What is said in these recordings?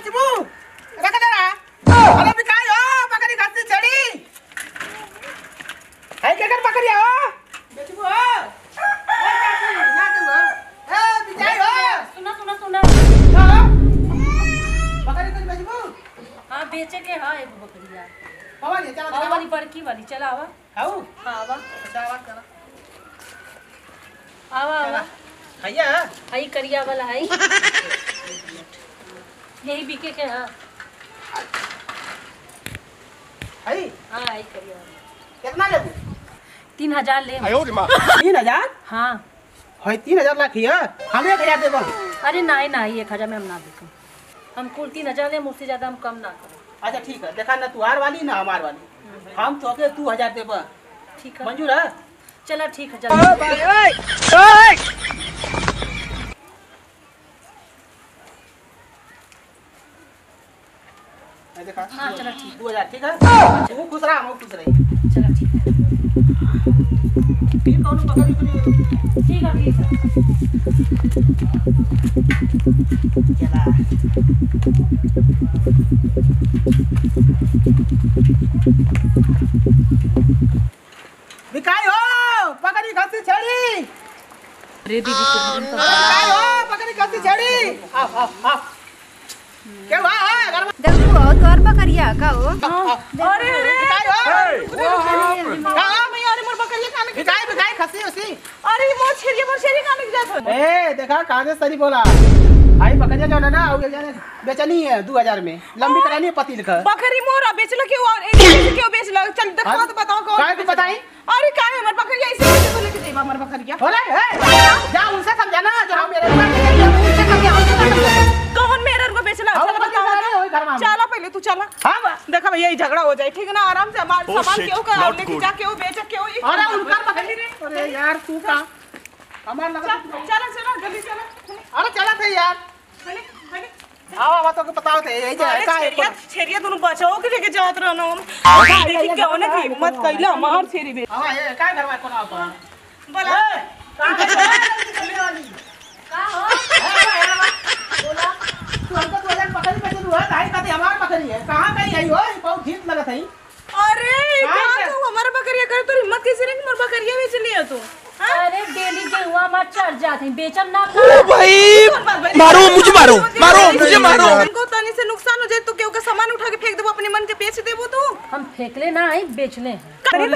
మచ్చిపు రకదరా అలా బికాయో పక్కని కత్తి చెడి అయితే కడ పక్కని ఓ మచ్చిపు ఓ बेचे के हाँ? एगो हाँ, हाँ, बकरिया। वाली चला आवा वाली बड़की वाली चला आवा। आओ हाँ आवा। अच्छा आवा चला। आवा आवा। हैया हई करिया वाला हई। यही बिके के हाँ। हई हाँ हई करिया कितना लेबू? तीन हज़ार ले। आयो रे माँ। तीन हज़ार? हाँ। हई तीन हज़ार लाख हिया। हम एक हज़ार देबो। अरे नहीं नहीं एक हज़ार में हम ना बिकूँ हम कुल तीन हज़ार ले उससे ज़्यादा हम कम ना करें। अच्छा ठीक है। देखा ना तुहार वाली ना हमार वाली। हम तो के तू हज़ार देबो। ठीक है। मंजूर है? चला ठीक है देखा? हाँ चला ठीक। दो हज़ार ठीक है? तू खुश रहा हम खुश रही। है ठीक है। ठीक है है। चला बिकाई हो पकड़ी खसी छड़ी। अरे दीदी बिकाई हो पकड़ी खसी छड़ी। आओ आओ क्या हुआ है? देखू तोर बकरिया का हो। अरे अरे कहाँ मैं अरे मोर बकरी खाने की बिकाई बिकाई खसी उसी अरे मोर छेरिया मोर छेरी खाने के जात ए देखा कहाँ से सही बोला। आई बकरिया जो ना वो बेचनी है 2000 में। लंबी करानी है पति लिखा बकरी मोर बेचल क्यों और एक क्यों बेचल चल देखो तो बताओ कौन काय बताई? अरे हमर बकरिया? हमर बकरिया। हो जा उनसे समझाना जो मेरे चला तू चला। हाँ। देखा भैया झगड़ा हो जाए ठीक है ना? आराम से हमारे Oh, सामान क्यों का? लेके क्यों बेच क्यों? ये अरे उनका पकड़ अरे यार तू का। हमार लगा चला चला जल्दी चला। अरे चला थे यार। चले चले। आओ आओ तो बताओ थे। यही अरे का छेरिया छेरिया दोनों बचाओ के लेके जात रहनो हम। देखी क्यों ने हिम्मत कैला मार छेरी बे हाँ ये का घर में कोन आओ बोला। का चलने वाली का हो बोला तू हमको 2000 पकड़ में तू है ताई का हमार पकड़ी है कहाँ गई है यो बहुत ठीक लगा थई अरे कहाँ कहाँ से? तू हमारा बकरिया कर तो हिम्मत कैसे रही मोर बकरिया बेच लिया तू अरे डेली के हुआ मत चढ़ जाते हैं बेचम ना मारो मुझे मारो, मारो, मुझे मारो। इनको तनी से नुकसान हो जाए तो क्यों का सामान उठा के फेंक देबो अपने मन के बेच देबो तू? हम फेंकले ना है बेचले हैं। अरे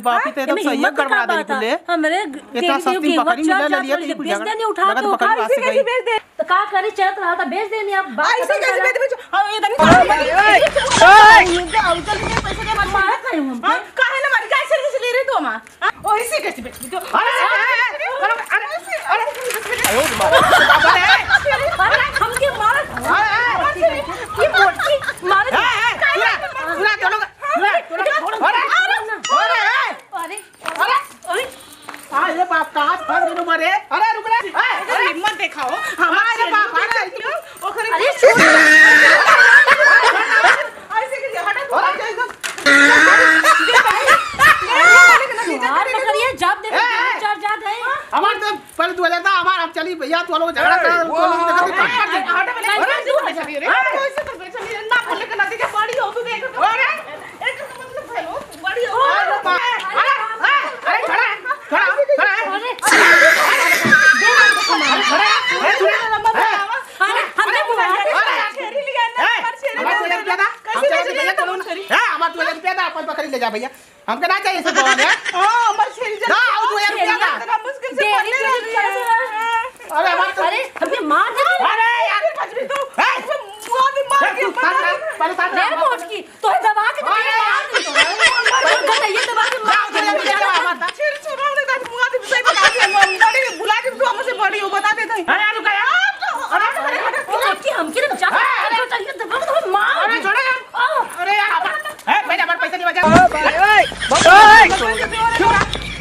बाप रे तो सही गड़बड़ा दे बात है। कुले हमरे इतना सस्ती के बकरी मिला जाते लिया तो बेच देने उठा तो ऐसे कैसे बेच दे। तो का करे चलत रहा था बेच देनी अब बात ऐसे कैसे बेच बेच? हम ये तनी पैसे दे मत मारा कहीं हम काहे ना मारी सर्विस ले रही तू हमा ओ ऐसे कैसे बेच। दो अरे रुक रे अरे हिम्मत दिखाओ। हमारे बाप अरे छोड़ ऐसे कैसे हटा तू अरे मार पकड़िए जब देखो ए, ए। चढ़ जाते हैं हमार तो पहले 2000 था हमार अब चली भैया तू लोग झगड़ा कर तू लोग देखा तू काट काट दे हटा पहले कैसे तू हटा रे कैसे तो बेच लिया ना बोले के के बड़ी हो तू देख अरे एक मतलब हेलो बड़ी हो अरे बाप अरे अरे खड़ा खड़ा है, खड़ा है। अरे अरे अरे हमने बुलाया अरे छेरी लिया ना पर छेरी हमार 2000 रुपया था हम चले भैया तो तुम छेरी है हमार 2000 रुपया था अपन पकड़ ले जा भैया हमके ना चाहिए सब है हाँ पर छेरी ना आओ 2000 रुपया था जरा मुश्किल से डेली पकड़ के ले चल अरे हमार तो अरे हमने मार दे अरे यार बच भी तू ए, मुआ भी मार के तू साथ रह, पहले साथ रह। ले मोट की तो दबा के तो अरे मार दे तो गल ये दबा के मार दे जा, जा, जा, जा, जा। छेरी छोड़ा ने का मुआ भी सही बता दे बड़ी बुला के तू हमसे बड़ी हो बता दे दई अरे रुक यार मोट की हमके ना जा तो चाहिए दबा तो मार अरे दे। छोड़ो यार आ, अरे यार अपन ए पहले हमारे पैसे नहीं बचा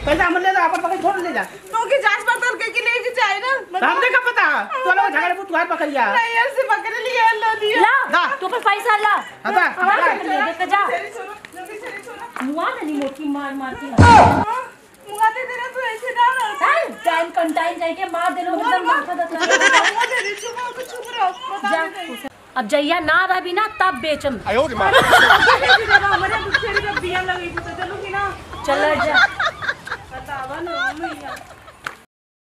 पैसा हम ले जा अपन पकड़ छोड़ ले जा तो की जाँच पड़ताल करके लेके जाए ना हमने क्या पता तो लोग झगड़े में तुम्हारे पकड़िया नहीं ऐसे पकड़ लिया अल्लाह दिया ला दा। तू पर पैसा ला हाँ दा, हाँ, दा। ले दे के जा मुआ नहीं मोटी मार मार के मुआ दे तेरा तू ऐसे डाल टाइम कंटाइन जाके मार दे लो मतलब माथा दर्द मुआ दे चुप हो चुप रहो बता जा दे अब जइया ना रही ना तब बेचम हमारे छेरी जब दिया लगी तो चलो कि ना चल जा